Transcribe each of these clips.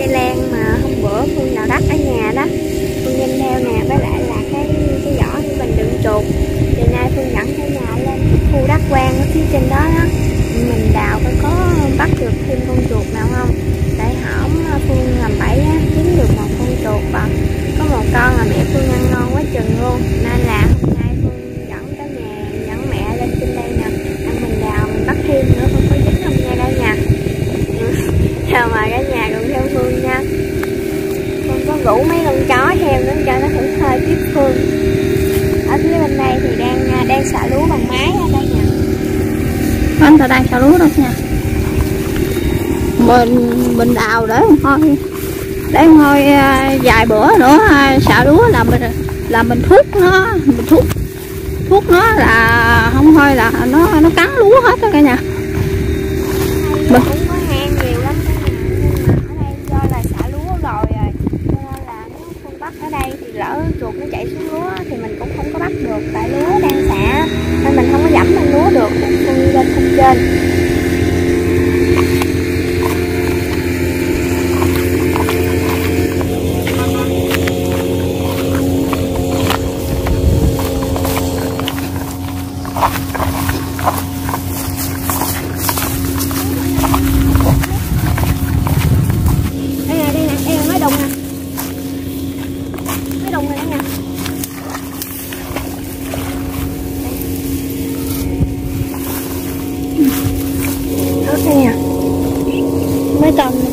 cây lan mà hôm bữa phun nào đó. Rủ mấy con chó theo nữa cho nó thử hơi tiếp phương. Ở phía bên đây thì đang đang xả lúa bằng máy ở đây nè. Anh ta đang xả lúa đó nha. Mình mình đào để thôi để thôi à, vài bữa nữa à, xả lúa là mình là mình thuốc nó mình thuốc thuốc nó là không thôi là nó nó cắn lúa hết đó cả nhà. Mình cũng có hang nhiều lắm cả nhà nhưng mà ở đây do là xả lúa rồi rồi cho nên là nếu không bắt ở đây thì lỡ chuột nó chạy xuống lúa thì mình cũng không có bắt được, tại lúa đang xả nên mình không có dẫm lên lúa được, không lên không trên đây nè đây nè đây là mấy đồng nè mấy đồng này đây nè đó đây nè đồng nè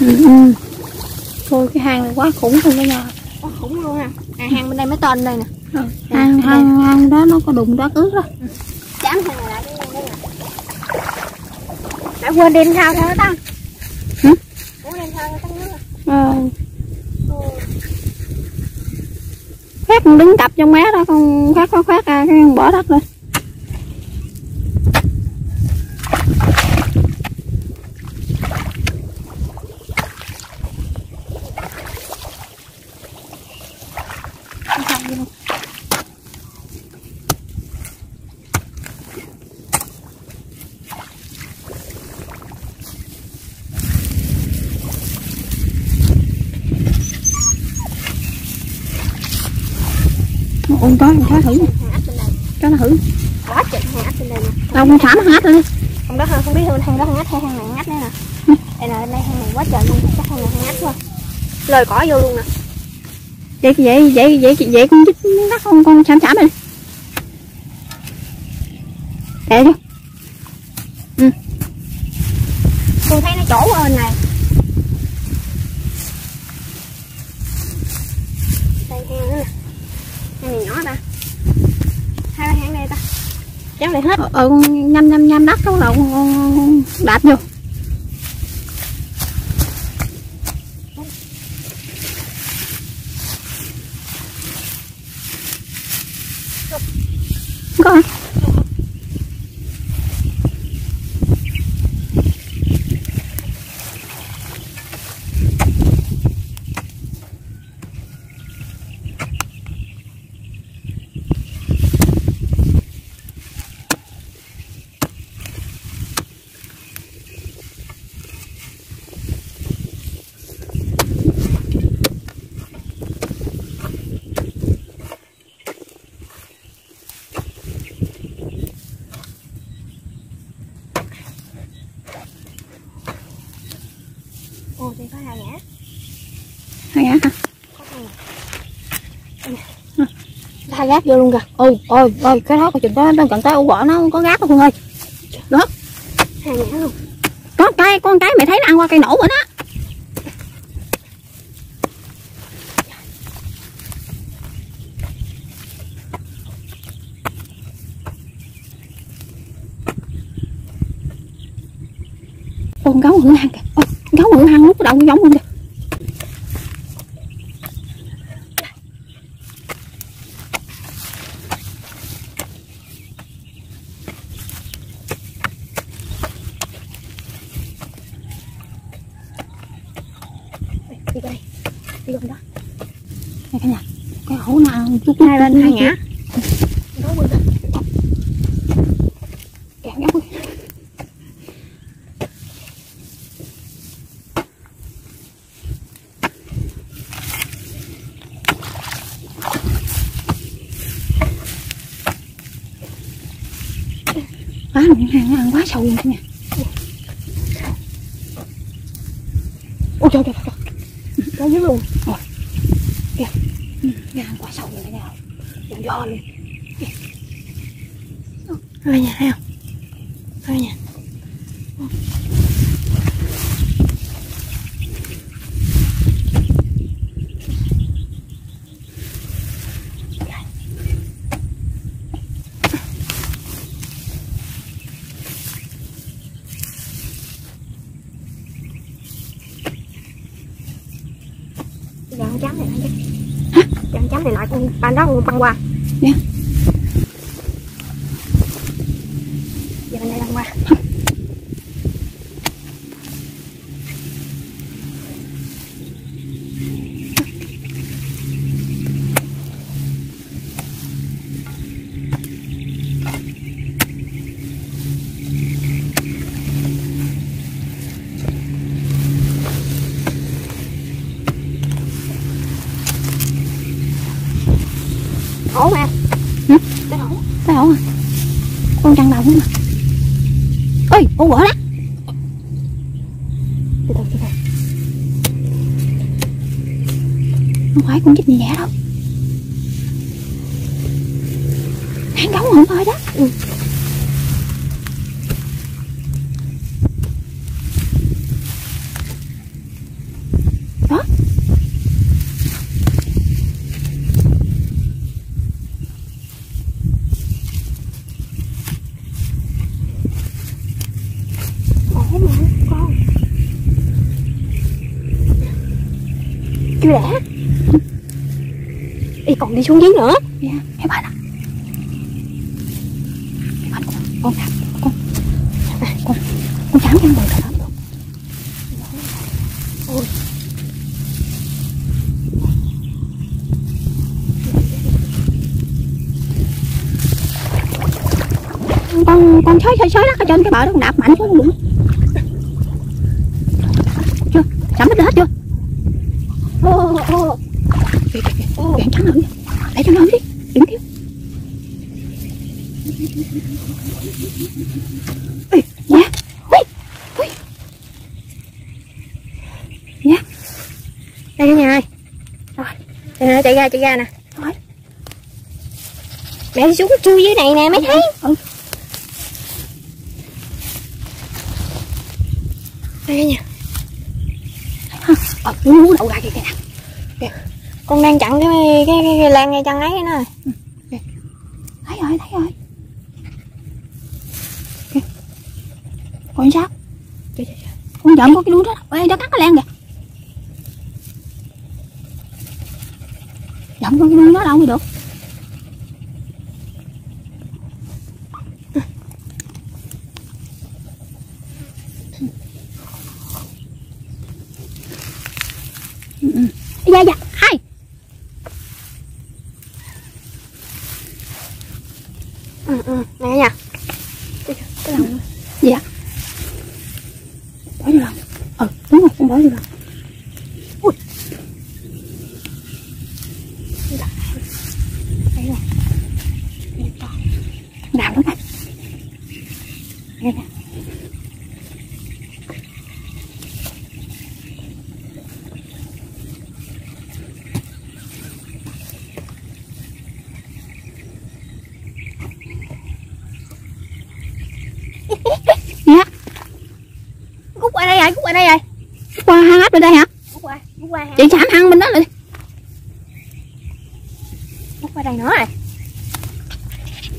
ừ, ừ. thôi cái hang này quá khủng luôn cả nhà quá khủng luôn ha. À hang bên đây mấy tên đây nè. Ừ, hang hang hang đó nó có đụng đất ướt đó. Chám hang này lại đã quên đem thao theo nó tăng Hử? quên đem thao theo nước ờ, ừ. khác đứng cặp trong mé đó con khác khoát khoát ra cái con bỏ đất lên ôn có con cá thử hàng ách bên đây cá nó thử quá chừng hàng ách bên đây nè đâu con thả nó hát lên đi không đó không biết hang đó ách hay hang này ách đây nè. Đây nè đây hang này quá trời luôn. Chắc hang này ách quá. Lời cỏ vô luôn nè. Vậy vậy vậy vậy vậy con chích miếng đất con con chạm chạm đi. Để cho tôi thấy nó chỗ ở bên này đây hang nữa nè hang này nhỏ ta hai ba hang đây ta cháu này hết. Ờ con nhăm nhăm nhăm đất đó là con đạp vô hai gác vô luôn kìa. Ôi, ôi, ôi, cái đó chừng đó bên cạnh cái u bỏ nó có gác không Phương ơi. Đó, có cái, con cái mày thấy nó ăn qua cây nổ rồi đó. Con gấu hưởng hăng kìa. Ôi, con gấu hưởng hăng lúc đầu nó giống luôn kìa đi đây đi luôn đó Này cả nhà Cái ổ nào chút hai lên hai ngã đó quên rồi Kẹo gấu Quá nó ăn, quá sâu luôn cả nhà. Ôi trời trời trời Có dưới luôn Nó ăn quá sâu luôn cả nhà to gió luôn Thôi nha, thấy không? Thôi nha. Dặn chấm này lại chứ. Này lại con ban đó con băng qua Dạ. Giờ bên đây băng qua ổn mà cái ổn Thấy ổn à Con trăng đồng nữa mà Ôi, con quả đó từ từ từ từ. Không phải con chích gì nhẹ đâu. Hang gấu không thôi. Đó. Chưa đã y còn đi xuống dưới nữa. Dạ, hãy bà nè Hãy bà con, con, con, con, con, con chám cho người rồi đó Ôi. con con xới xới xới đất ở trên cái bờ đó con đạp mạnh xuống luôn chưa sắm hết hết chưa kìa kìa kìa trắng rồi để cho nó đi. Đừng kêu Ê, dạ. Ui, ui. dạ. Đây cả nhà ơi. Rồi. Đây nè chạy ra chạy ra nè. Rồi. mẹ xuống chui dưới này nè mới thấy ừ. đây cả nhà. Ờ ngu đậu gà kìa kìa con đang chặn cái cái cái, cái lan ngay chân ấy nè thấy rồi thấy rồi. Kìa còn sao? Trời, trời, trời. con giận có cái đuôi đó. Ê nó cắn cái lan kìa. Giận con cái đuôi nó đâu đi được Ừ, ừ. dạ dạ hai ừ ừ nè nha cái lòng dạ. Bỏ vô lòng. Ừ đúng rồi, con bỏ vô lòng ui đây rồi nào nữa nè nghe nè dạ. Cút qua đây rồi cút qua đây rồi. Qua hang ấp bên đây hả? Cút qua cút qua chị chạm hang bên đó rồi cút qua đây nữa rồi.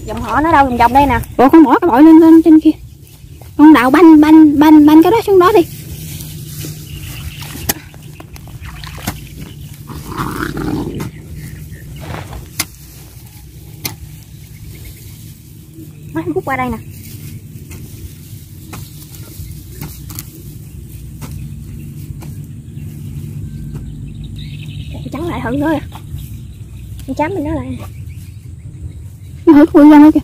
Dòng họ nó đâu vòng vòng đây nè. Bộ con bỏ cái bội lên lên trên kia. Con đào banh banh banh banh cái đó xuống đó đi. Má cút qua đây nè lại hận thôi, à Con chám mình nó lại Nó hử cái quỷ ra nữa kìa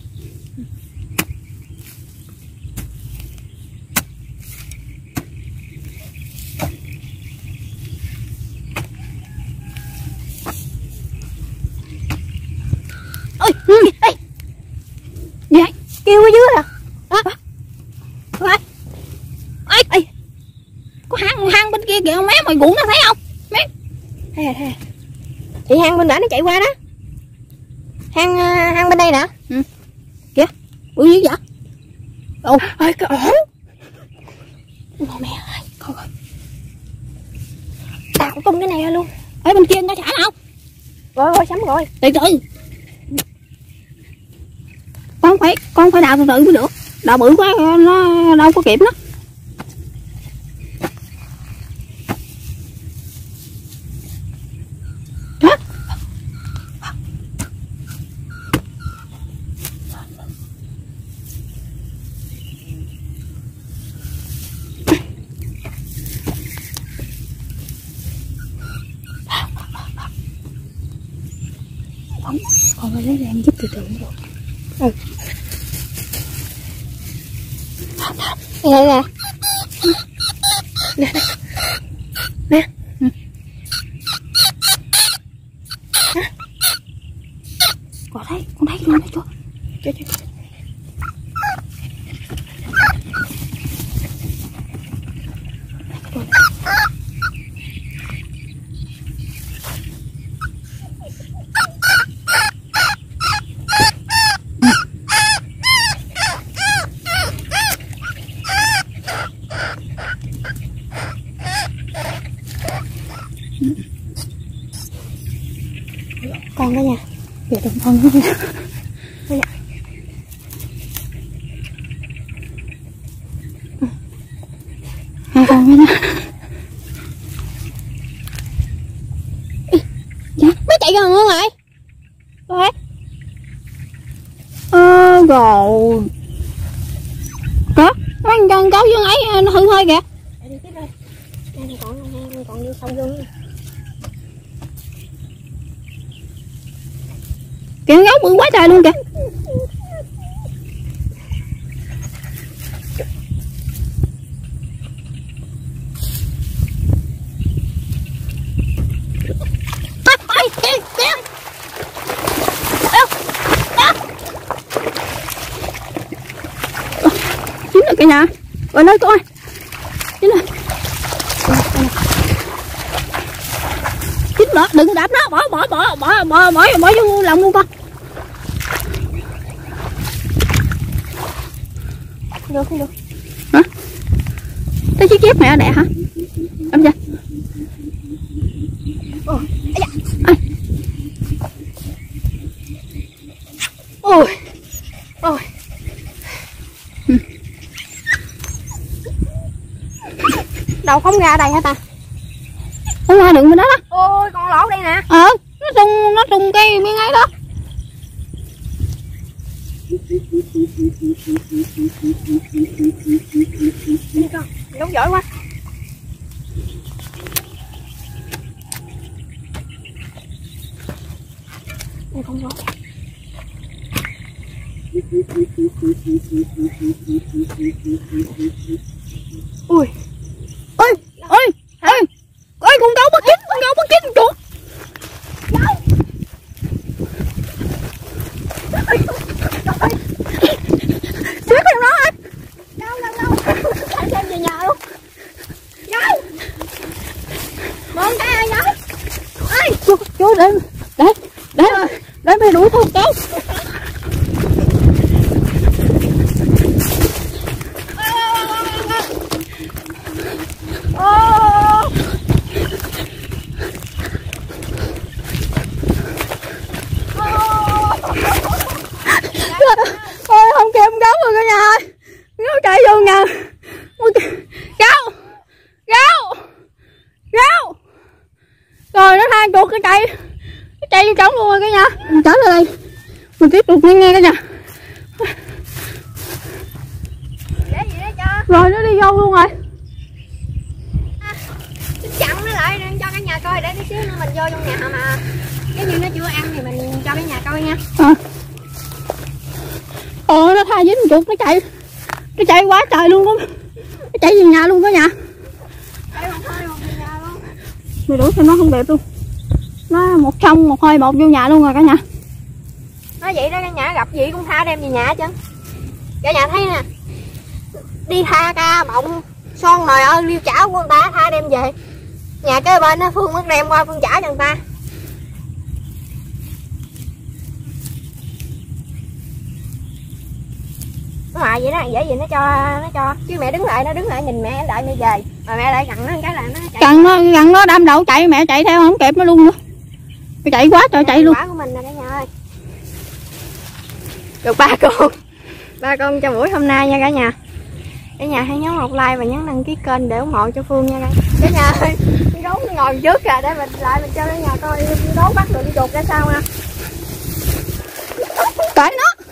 Ôi, ừ. gì vậy? Kêu ở dưới à? Hả? Ôi, ê, ê, có hang, hang bên kia kìa, mấy mày guộn nó thấy không? Mấy, hay, hay chị hang bên bển nó chạy qua đó. Hang ờ, hang bên đây nè. Ui gì vậy? Ồ. Ơi cái ổ. Ôi mẹ ơi coi coi. Đào tung cái này ra luôn. Ở bên kia nó thả không rồi rồi sắm rồi. Từ từ con phải con phải đào từ từ mới được. Đào bự quá nó đâu có kịp nó con lấy ra em giúp từ từ. Cũng được ừ nè nè. Nè. Nè ừ. con thấy con thấy luôn đó chú. Chú chú con đó nha kìa đồng con nó kìa Đây nè hai con đó dạ mới chạy gần luôn rồi. Rồi ờ rồi có mấy con cháu dương ấy nó hư thôi kìa đi tiếp đây đây còn còn vô sông dương kìa con gấu bự quá trời luôn kìa. Ôi, ôi, kìa, kìa. tôi đâu. Ờ, Chín rồi cả nhà Rồi nơi coi Chín rồi Chín nữa đừng đạp nó bỏ bỏ bỏ bỏ bỏ bỏ bỏ vô lòng luôn con. Không được không được. Thấy chiếc dép mẹ đẻ hả? Em chưa ôi. Ôi. Ôi. Đâu không ra đây hả ta? Không qua đừng bên đó đó ôi con lỗ đây nè. Ờ Nó trùng nó trùng cây miếng ấy đó. Giống giỏi quá. Đây con lỗ. ui Ôi Ôi Ôi Ôi con gấu bắt chín Con gấu bắt chín chuột Xíu con nó anh đâu đâu đâu phải đem về nhà luôn gấu một cái ai gấu ơi chú chú để để để để mày đuổi theo cháu ô ôi không kịp gấu rồi cả nhà ơi gấu chạy vô nhà Ôi, gấu gấu gấu rồi nó hai chuột cái chạy nó chạy vô trống luôn rồi cả nhà. Mình trở lại đây mình tiếp tục nghe nghe đó cho? Rồi nó đi vô luôn rồi. Chặn nó lại cho cả nhà coi để tí xíu nữa mình vô trong nhà mà. Nếu như nó chưa ăn thì mình cho cả nhà coi nha. À. ờ nó tha dính một chuột nó chạy nó chạy quá trời luôn con nó chạy về nhà luôn cả nhà. Đây một hơi một về nhà luôn. Mày đuổi cho nó không đẹp luôn nó một trong một hơi một vô nhà luôn rồi cả nhà. Nói vậy đó cả nhà gặp gì cũng tha đem về nhà chứ cả nhà thấy nè đi tha ca bọng son nồi ơi liêu chảo của người ta tha đem về. Nhà kế bên á phương mất đem qua phương trả cho người ta. Rồi vậy đó dễ gì nó cho nó cho. Chứ mẹ đứng lại nó đứng lại nhìn mẹ đợi mẹ về. Mà mẹ lại cặn nó cái là nó chạy. Cặn nó, cặn nó đâm đầu chạy mẹ chạy theo không kịp nó luôn nữa Nó chạy quá trời chạy luôn. Quả của mình nè cả nhà ơi. Được ba con. Ba con cho buổi hôm nay nha cả nhà. Cả nhà hãy nhấn một like và nhấn đăng ký kênh để ủng hộ cho phương nha cả cả nhà ơi nó ngồi trước kìa để mình lại mình cho cả nhà coi đốn bắt được con chuột ra sao nha. Cởi nó.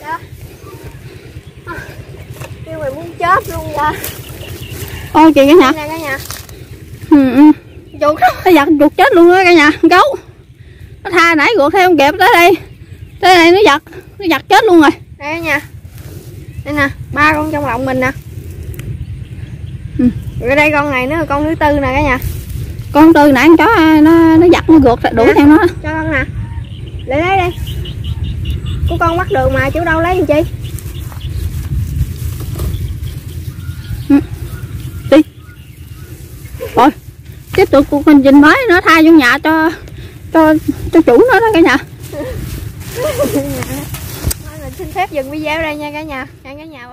Dạ. Kêu mày muốn chết luôn nha Ôi chị cả nhà. Nè cả nhà ừ, ừ. chuột đó. Nó giật chuột chết luôn á cả nhà con Gấu. Nó tha nãy ruột theo không kịp tới đây. Tới đây nó giật Nó giật chết luôn rồi. Đây cả nhà đây nè ba con trong lòng mình nè. Ừ. rồi đây con này nữa là con thứ tư nè cả nhà. Con tư nãy con chó nó nó giật nó ruột đuổi Dạ. theo nó. Cho con nè. Để lấy đây của con bắt được mà chú đâu lấy làm chi Rồi Tiếp tục cuộc hành mới nó thay vô nhà cho cho cho chủ nó đó cả nhà. Mình xin phép dừng video đây nha cả nhà hẹn cả nhà